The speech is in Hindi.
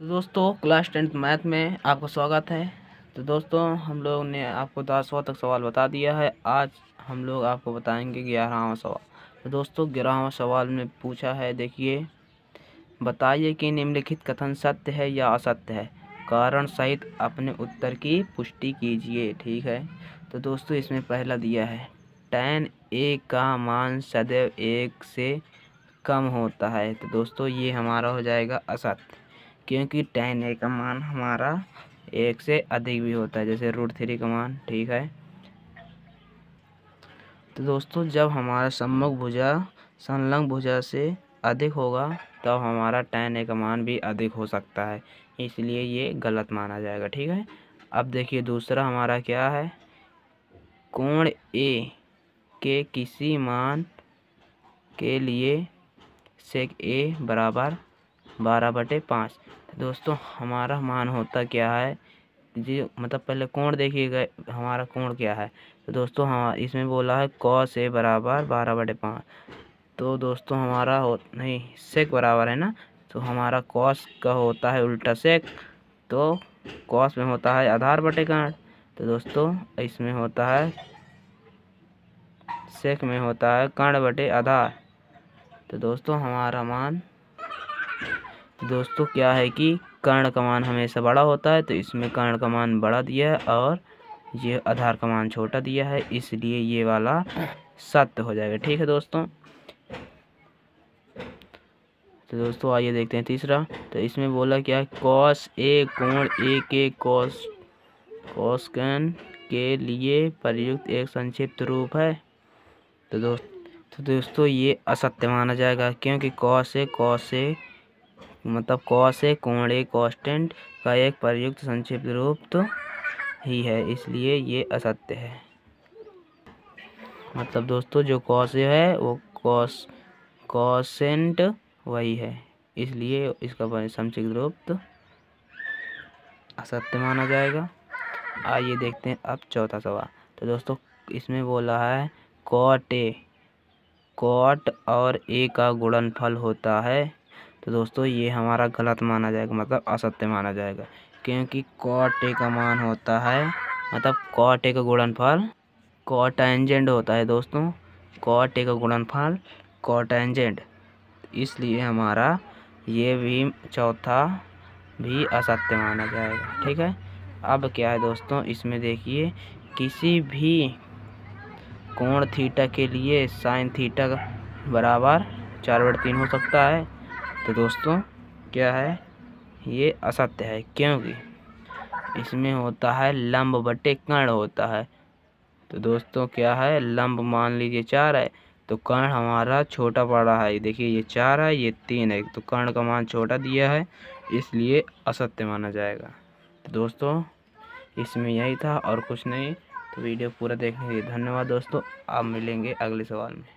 तो दोस्तों, क्लास टेंथ मैथ में आपका स्वागत है। तो दोस्तों, हम लोग ने आपको दस सौ तक सवाल बता दिया है। आज हम लोग आपको बताएँगे ग्यारहवा सवाल। तो दोस्तों, ग्यारहवा सवाल में पूछा है, देखिए। बताइए कि निम्नलिखित कथन सत्य है या असत्य है? कारण सहित अपने उत्तर की पुष्टि कीजिए, ठीक है? तो दोस्तों, इसमें पहला दिया है। टेन ए का मान सदैव एक से कम होता है। तो दोस्तों, ये हमारा हो जाएगा असत्य। क्योंकि टेन ए का मान हमारा एक से अधिक भी होता है, जैसे रूट थ्री का मान, ठीक है? तो दोस्तों, जब हमारा सम्मुख भुजा, संलग्न भुजा से अधिक होगा, तब तो हमारा टेन ए का मान भी अधिक हो सकता है। इसलिए ये गलत माना जाएगा, ठीक है? अब देखिए, दूसरा हमारा क्या है? कोण ए के किसी मान के लिए सेक ए बराबर बारह बटे पाँच। दोस्तों, हमारा मान होता क्या है? जी मतलब पहले कोण देखिएगा, हमारा कोण क्या है? तो दोस्तों, हम इसमें बोला है कॉस ए बराबर बारह बटे पाँच। तो दोस्तों, हमारा हो, नहीं सेक बराबर है ना? तो हमारा कॉस का होता है उल्टा सेक तो कॉस में होता है आधार बटे कर्ण तो दोस्तों, इसमें होता है सेक में होता है कर्ण बटे आधार। तो दोस्तों, हमारा मान दोस्तों, क्या है कि कर्ण का मान हमेशा बड़ा होता है तो इसमें कर्ण का मान बड़ा दिया है और ये आधार का मान छोटा दिया है, इसलिए ये वाला सत्य हो जाएगा। ठीक है दोस्तों? तो दोस्तों, आइए देखते हैं तीसरा। तो इसमें बोला क्या कॉस ए कोण ए के कॉस कॉस्कन के लिए प्रयुक्त एक संक्षिप्त रूप है। तो दोस्त तो दोस्तों, ये असत्य माना जाएगा, क्योंकि कॉस ए कॉस ए मतलब कॉस है कोणे कॉन्स्टेंट का एक प्रयुक्त संक्षिप्त रूप तो ही है, इसलिए ये असत्य है। मतलब दोस्तों, जो कॉस है, वो कॉस, कॉसेंट वही है, इसलिए इसका संक्षिप्त रूप तो असत्य माना जाएगा। आइए देखते हैं अब चौथा सवाल। तो दोस्तों, इसमें बोला है, कॉट ए, कॉट और ए का गुणनफल होता है तो दोस्तों, ये हमारा गलत माना जाएगा मतलब असत्य माना जाएगा, क्योंकि कॉट का मान होता है मतलब कॉट का गुणनफल कॉटेंजेंट होता है दोस्तों कॉट का गुणनफल कॉटेंजेंट इसलिए हमारा ये भी चौथा भी असत्य माना जाएगा, ठीक है? अब क्या है दोस्तों, इसमें देखिए, किसी भी कोण थीटा के लिए साइन थीटा बराबर चार बट तीन हो सकता है। तो दोस्तों, क्या है? ये असत्य है, क्योंकि इसमें होता है लंब बटे कर्ण होता है। तो दोस्तों, क्या है? लंब मान लीजिए चार है तो कर्ण हमारा छोटा पड़ा है। देखिए, ये चार है, ये तीन है तो कर्ण का मान छोटा दिया है, इसलिए असत्य माना जाएगा। तो दोस्तों, इसमें यही था और कुछ नहीं। तो वीडियो पूरा देखने के लिए धन्यवाद दोस्तों, आप मिलेंगे अगले सवाल में।